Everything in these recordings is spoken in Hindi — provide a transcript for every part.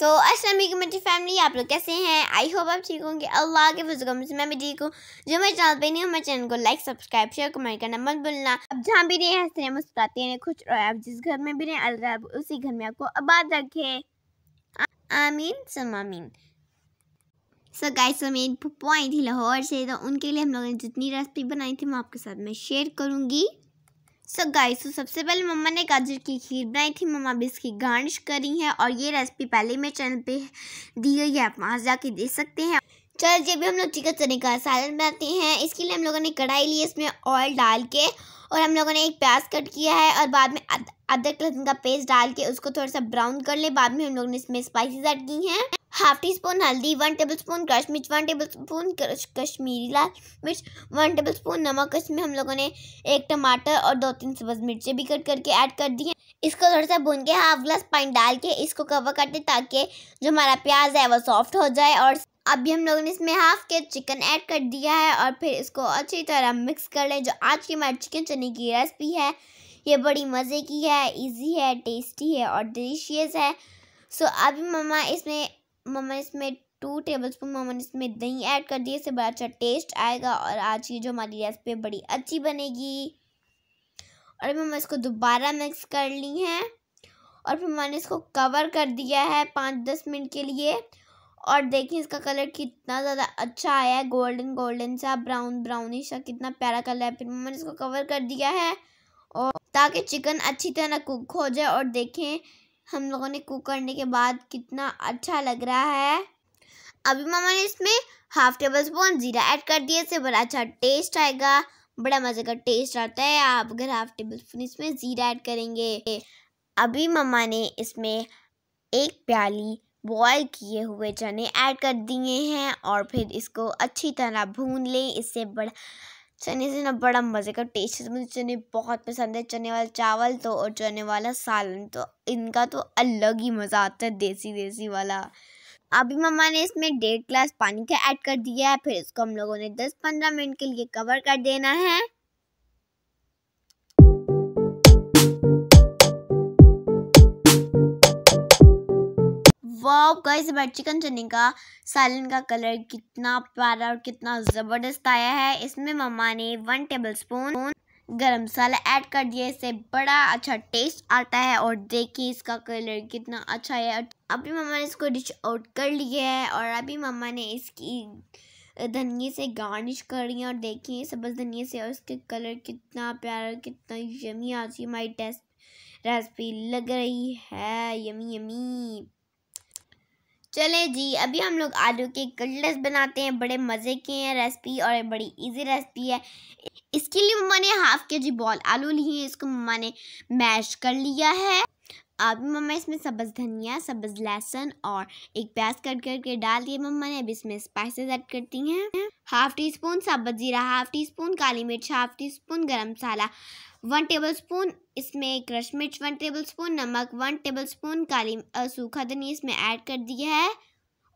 सो वालेकुम मेरी फैमिली, आप लोग कैसे हैं? आई होप आप ठीक होंगे। अल्लाह के फजल से मैं भी ठीक हूँ। जो मेरे चैनल पे नहीं हूँ, मेरे चैनल को लाइक सब्सक्राइब शेयर कमेंट करना मत भूलना। अब जहाँ भी रहे, हँसते हैं मुस्कुराते हैं खुश रहे। आप जिस घर में भी रहें, अल्लाह उसी घर में आपको आबाद रखे। आमीन, सम आमीन। सो गाइस so मेरी आई थी लाहौर से तो उनके लिए हम लोगों ने जितनी रेसिपी बनाई थी मैं आपके साथ में शेयर करूँगी। सो गाइस तो सबसे पहले मम्मा ने गाजर की खीर बनाई थी। मम्मा भी इसकी गार्निश करी है और ये रेसिपी पहले मेरे चैनल पे दी गई है, आप वहाँ जाके देख सकते हैं। चलो जब भी हम लोग चिकन चने का सैलड बनाते हैं। इसके लिए हम लोगों ने कढ़ाई ली, इसमें ऑयल डाल के और हम लोगों ने एक प्याज कट किया है और बाद में अदरक लहसुन का पेस्ट डाल के उसको थोड़ा सा ब्राउन कर ले। बाद में हम लोगों ने इसमें स्पाइसेस ऐड की हैं। हाफ़ टी स्पून हल्दी वन टेबल स्पून क्रश मिर्च वन टेबल स्पून कश्मीरी लाल मिर्च वन टेबल स्पून नमक इसमें हम लोगों ने एक टमाटर और दो तीन सब्ज मिर्चें भी कट करके ऐड कर दी हैं इसको थोड़ा सा भून के हाफ़ ग्लास पानी डाल के इसको कवर कर दें ताकि जो हमारा प्याज है वो सॉफ्ट हो जाए और अभी हम लोगों ने इसमें हाफ़ के चिकन ऐड कर दिया है और फिर इसको अच्छी तरह मिक्स कर लें जो आज की हमारी चिकन चने की रेसिपी है ये बड़ी मज़े की है इजी है टेस्टी है और डिलीशियस है सो अभी मम्मा इसमें मम्मा इसमें टू टेबल स्पून मम्मा ने इसमें दही ऐड कर दिए इससे बड़ा अच्छा टेस्ट आएगा और आज की जो हमारी रेसिपी बड़ी अच्छी बनेगी। और मम्मा इसको दोबारा मिक्स कर ली है। और फिर मैंने इसको कवर कर दिया है पाँच दस मिनट के लिए। और देखिए इसका कलर कितना ज़्यादा अच्छा आया है गोल्डन गोल्डन सा ब्राउन ब्राउनिश सा, कितना प्यारा कलर है। फिर मैंने इसको कवर कर दिया है और ताकि चिकन अच्छी तरह कुक हो जाए। और देखें हम लोगों ने कुक करने के बाद कितना अच्छा लग रहा है। अभी मामा ने इसमें हाफ़ टेबल स्पून ज़ीरा ऐड कर दिया, इससे बड़ा अच्छा टेस्ट आएगा। बड़ा मज़े का टेस्ट आता है। आप अगर हाफ़ टेबल स्पून इसमें ज़ीरा ऐड करेंगे। अभी मम्मा ने इसमें एक प्याली बॉयल किए हुए चने ऐड कर दिए हैं और फिर इसको अच्छी तरह भून लें। इससे बड़ा चने से ना बड़ा मज़े का टेस्ट है। मुझे चने बहुत पसंद है। चने वाला चावल तो और चने वाला सालन तो इनका तो अलग ही मज़ा आता है देसी देसी वाला। अभी मम्मा ने इसमें डेढ़ ग्लास पानी का ऐड कर दिया है, फिर इसको हम लोगों ने दस पंद्रह मिनट के लिए कवर कर देना है। वाओ गाइस हमारे चिकन चने का सालन का कलर कितना प्यारा और कितना ज़बरदस्त आया है। इसमें मम्मा ने वन टेबल स्पून गरम मसाला ऐड कर दिया। इससे बड़ा अच्छा टेस्ट आता है और देखिए इसका कलर कितना अच्छा है। अभी मम्मा ने इसको डिश आउट कर लिया है और अभी मम्मा ने इसकी धनिए से गार्निश कर रही है और देखिए सब्ज़ धनिए से और इसके कलर कितना प्यारा कितना यमी आज हमारी टेस्ट रेसिपी लग रही है। यमी यमी चले जी, अभी हम लोग आलू के कटलेट्स बनाते हैं। बड़े मज़े के हैं रेसिपी और बड़ी इजी रेसिपी है। इसके लिए मम्मा ने हाफ़ के जी बॉल आलू लिए हैं। इसको मम्मा ने मैश कर लिया है। अब मम्मा इसमें सब्ज़ धनिया, सब्ज़ लहसुन और एक प्याज कट करके डाल दिए। मम्मा ने अब इसमें स्पाइसेस ऐड करती हैं। हाफ़ टी स्पून साबुत ज़ीरा हाफ़ टी स्पून काली मिर्च half teaspoon garam masala. One tablespoon इसमें क्रश मिर्च वन टेबल स्पून नमक वन टेबल स्पून काली सूखा धनिया इसमें ऐड कर दिया है।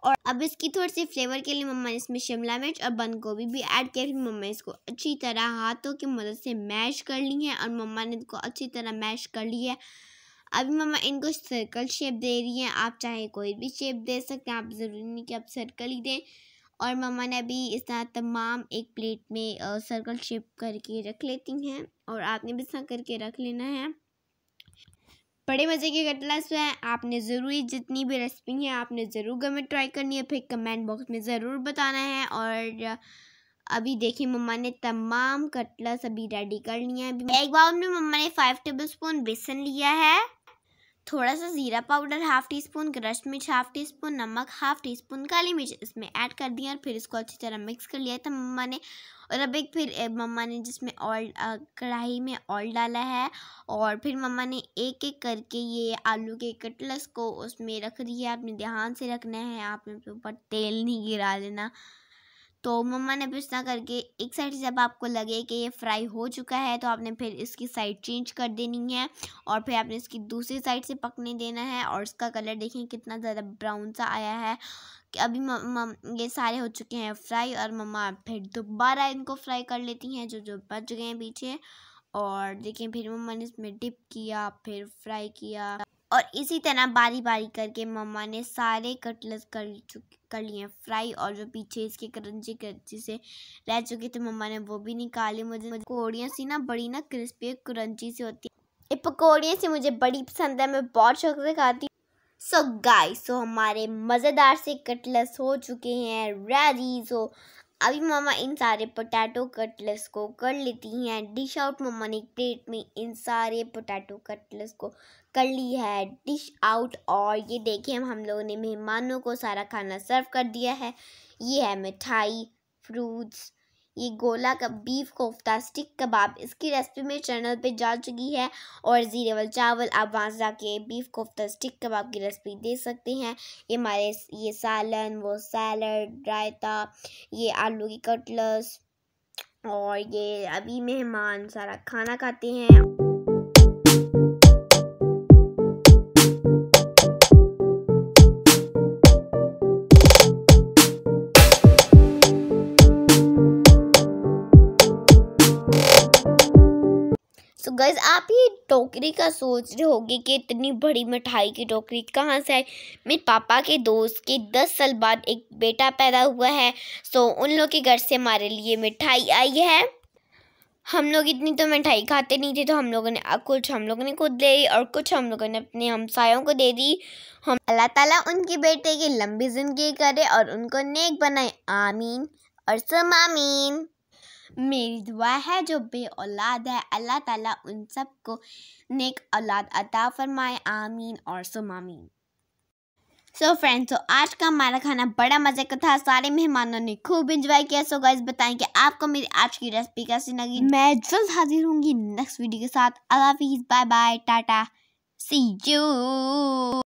और अब इसकी थोड़ी सी फ्लेवर के लिए मम्मा ने इसमें शिमला मिर्च और बंद गोभी भी ऐड किया फिर मम्मा इसको अच्छी तरह हाथों की मदद से मैश कर ली है और मम्मा ने इसको अच्छी तरह मैश कर ली है। अभी मम्मा इनको सर्कल शेप दे रही हैं। आप चाहे कोई भी शेप दे सकते हैं, आप ज़रूरी नहीं कि आप सर्कल ही दें। और मम्मा ने अभी इस तरह तमाम एक प्लेट में सर्कल शेप करके रख लेती हैं और आपने भी इस तरह करके रख लेना है। बड़े मज़े के कटलेट्स है आपने ज़रूरी जितनी भी रेसिपी है आपने ज़रूर घर में ट्राई करनी है, फिर कमेंट बॉक्स में ज़रूर बताना है और अभी देखिए मम्मा ने तमाम कटलेट्स अभी रेडी कर लिया है। एक बाउल में मम्मा ने फाइव टेबल स्पून बेसन लिया है। थोड़ा सा ज़ीरा powder half teaspoon crush मिर्च हाफ़ टी स्पून नमक हाफ़ टी स्पून काली मिर्च इसमें ऐड कर दिया और फिर इसको अच्छी तरह मिक्स कर लिया था मम्मा ने और अब एक फिर मम्मा ने जिसमें ऑयल कढ़ाई में ऑयल डाला है और फिर मम्मा ने एक एक करके ये आलू के कटलस को उसमें रख दिया। आपने ध्यान से रखना है आपने ऊपर तेल नहीं गिरा लेना तो मम्मा ने फिर करके एक साइड जब आपको लगे कि ये फ्राई हो चुका है तो आपने फिर इसकी साइड चेंज कर देनी है और फिर आपने इसकी दूसरी साइड से पकने देना है और इसका कलर देखें कितना ज़्यादा ब्राउन सा आया है। कि अभी मम, ये सारे हो चुके हैं फ्राई और मम्मा फिर दोबारा इनको फ्राई कर लेती हैं जो जो बच गए हैं पीछे। और देखें फिर मम्मा ने इसमें डिप किया, फिर फ्राई किया। और इसी तरह बारी बारी करके मम्मा ने सारे कटलेस कर चुके, कर लिए फ्राई और जो पीछे इसके करंजी करंजी से रह चुके थे मम्मा ने, वो भी निकाली। मुझे पकौड़ियाँ सी ना बड़ी ना क्रिस्पी क्रंची सी होती ये पकौड़ियाँ सी मुझे बड़ी पसंद है, मैं बहुत शौक से खाती सो गाइस सो हमारे मज़ेदार से कटलेस हो चुके हैं, रेडी सो अभी मामा इन सारे पोटैटो कटलेस को कर लेती हैं। डिश आउट मामा ने प्लेट में इन सारे पोटैटो कटलेस को कर ली है। डिश आउट और ये हम हम लोगों ने मेहमानों को सारा खाना सर्व कर दिया है। ये है मिठाई फ्रूट्स ये गोला का बीफ कोफ्ता स्टिक कबाब इसकी रेसिपी मेरे चैनल पे जा चुकी है और ज़ीरे वाल चावल, आप वहाँ से जाके बीफ कोफ्ता स्टिक कबाब की रेसिपी दे सकते हैं। ये हमारे ये सालन, वो सैलड रायता, ये आलू की कटलस और ये अभी मेहमान सारा खाना खाते हैं। गैस आप ये टोकरी का सोच रहे होगे कि इतनी बड़ी मिठाई की टोकरी कहाँ से आई? मेरे पापा के दोस्त के दस साल बाद एक बेटा पैदा हुआ है सो उन लोग के घर से हमारे लिए मिठाई आई है। हम लोग इतनी तो मिठाई खाते नहीं थे तो हम लोगों ने कुछ हम लोगों ने खुद ले ली और कुछ हम लोगों ने अपने हमसायों को दे दी। हम अल्लाह ताला उनके बेटे की लंबी ज़िंदगी करे और उनको नेक बनाए। आमीन और सम आमीन। मेरी दुआ है, जो बे औलाद है। अल्लाह ताला उन सबको नेक औलाद अता फरमाए, आमीन और सुमामीन सो फ्रेंड्स तो आज का हमारा खाना बड़ा मज़े का था। सारे मेहमानों ने खूब इंजॉय किया। सो गाइस बताएँ कि आपको मेरी आज की रेसिपी कैसी लगी? मैं जल्द हाजिर होंगी नेक्स्ट वीडियो के साथ। अल्लाह हाफिज़। Bye bye tata. See you